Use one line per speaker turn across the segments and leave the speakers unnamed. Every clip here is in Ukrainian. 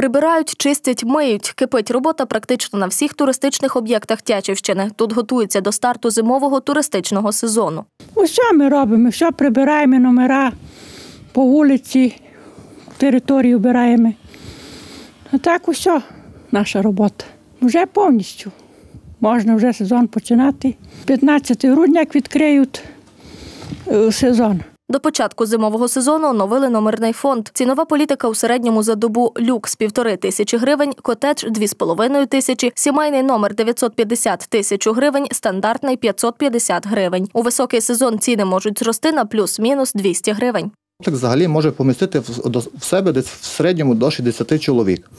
Прибирають, чистять, миють. Кипить робота практично на всіх туристичних об'єктах Тячівщини. Тут готуються до старту зимового туристичного сезону.
Усе ми робимо, все прибираємо номера по вулиці, територію вбираємо. А так усе наша робота. Вже повністю. Можна вже сезон починати. 15 грудня, відкриють е, сезон.
До початку зимового сезону оновили номерний фонд. Цінова політика у середньому за добу люкс півтори тисячі гривень, котедж дві з половиною тисячі, сімейний номер 950 тисяч гривень, стандартний 550 гривень. У високий сезон ціни можуть зрости на плюс-мінус 200 гривень.
Так взагалі може помістити в, себе десь в середньому до 60 чоловік.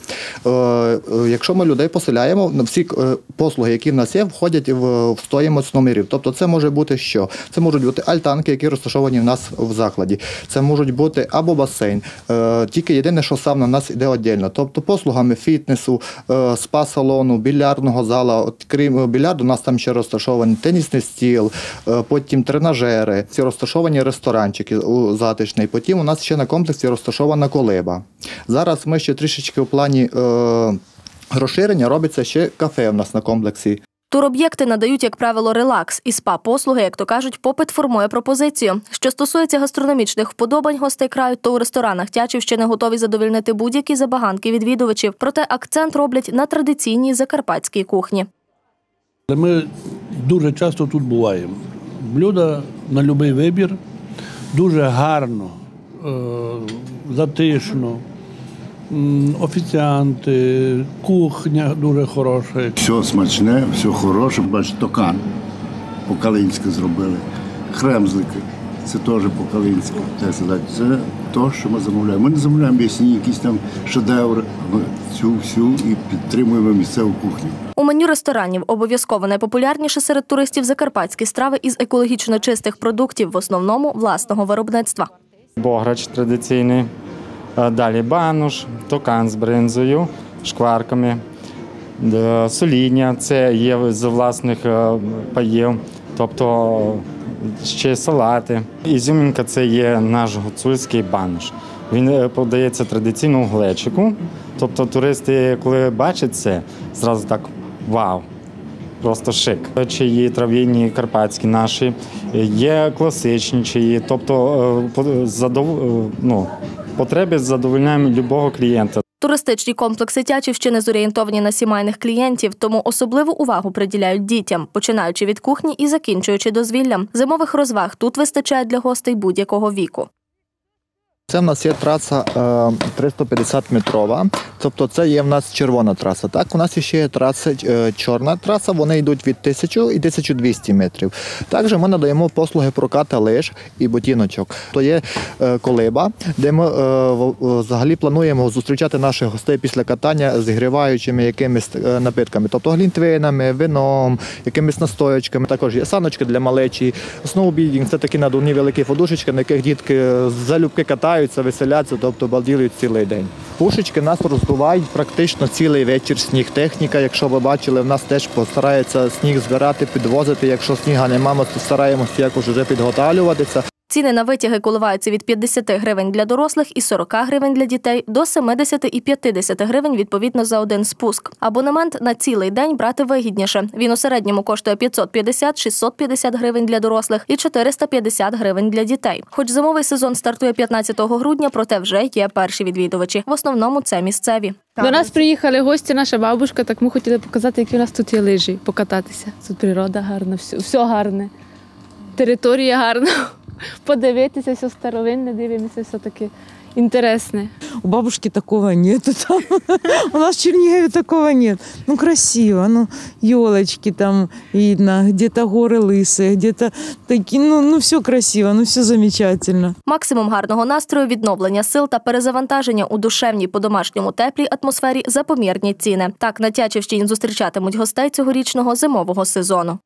Е, е, якщо ми людей поселяємо, на всі е, послуги, які в нас є, входять в, стоїмость номерів. Тобто це може бути що? Це можуть бути альтанки, які розташовані в нас в закладі. Це можуть бути або басейн. Тільки єдине, що сауна в нас йде віддільно. Тобто послугами фітнесу, спа-салону, більярдного зала. От, крім більярду, у нас там ще розташований тенісний стіл, потім тренажери, ці розташовані ресторанчики затишний. Потім у нас ще на комплексі розташована колиба. Зараз ми ще трішечки у плані е, розширення робиться ще кафе у нас на комплексі.
Туроб'єкти надають, як правило, релакс і спа-послуги, як то кажуть, попит формує пропозицію. Що стосується гастрономічних вподобань гостей краю, то у ресторанах Тячівщини готові задовільнити будь-які забаганки відвідувачів. Проте акцент роблять на традиційній закарпатській кухні.
Ми дуже часто тут буваємо. Блюда на будь-який вибір, дуже гарно, затишно, офіціанти, кухня дуже хороша.
Все смачне, все хороше. Бачите, токан по-калинськи зробили. Хремзлики. Це теж по-калинськи. Це, це те, що ми замовляємо. Ми не замовляємо ясні якісь там шедеври. Ми цю всю і підтримуємо місцеву кухню.
У меню ресторанів обов'язково найпопулярніше серед туристів закарпатські страви із екологічно чистих продуктів, в основному власного виробництва.
Бограч традиційний, е, далі бануш, токан з бринзою, шкварками, е, соління це є з власних е, паїв, тобто ще салати. Ізюмінка це є наш гуцульський бануш. Він подається традиційно у глечику. Тобто туристи, коли бачать це, зразу так вау. Просто шик. Чаї трав'яні карпатські наші, є класичні чаї, тобто е, задов... е, ну, потреби задовольняємо любого клієнта.
Туристичні комплекси Тячівщини зорієнтовані на сімейних клієнтів, тому особливу увагу приділяють дітям, починаючи від кухні і закінчуючи дозвіллям. Зимових розваг тут вистачає для гостей будь-якого віку.
Це в нас є траса е, 350 метрова, тобто це є в нас червона траса. Так, у нас ще є траса, е, чорна траса, вони йдуть від 1000 і 1200 метрів. Також ми надаємо послуги проката лиж і ботіночок. То є е, колиба, де ми е, взагалі плануємо зустрічати наших гостей після катання зігріваючими якимись е, напитками, тобто глінтвейнами, вином, якимись настоячками. Також є саночки для малечі. Сноубідінг це такі надувні великі подушечки, на яких дітки е, залюбки катаються, веселяться, тобто балділюють цілий день. Пушечки нас роздувають практично цілий вечір. Сніг техніка. Якщо ви бачили, в нас теж постараються сніг збирати, підвозити. Якщо сніга немає, то стараємося якось вже підготовлюватися.
Ціни на витяги коливаються від 50 гривень для дорослих і 40 гривень для дітей до 70 і 50 гривень відповідно за один спуск. Абонемент на цілий день брати вигідніше. Він у середньому коштує 550-650 гривень для дорослих і 450 гривень для дітей. Хоч зимовий сезон стартує 15 грудня, проте вже є перші відвідувачі. В основному це місцеві.
До нас приїхали гості, наша бабушка, так ми хотіли показати, які у нас тут є лижі, покататися. Тут природа гарна, все, все гарне, територія гарна Подивитися, все старовинне, дивимося, все таке інтересне.
У бабушки такого нету там. У нас в Чернигове такого нет. Ну, красиво, ну, елочки там видно, где-то горы лысые, где-то такие, ну, ну, все красиво, ну, все замечательно.
Максимум гарного настрою, відновлення сил та перезавантаження у душевній по-домашньому теплій атмосфері за помірні ціни. Так на Тячівщині зустрічатимуть гостей цьогорічного зимового сезону.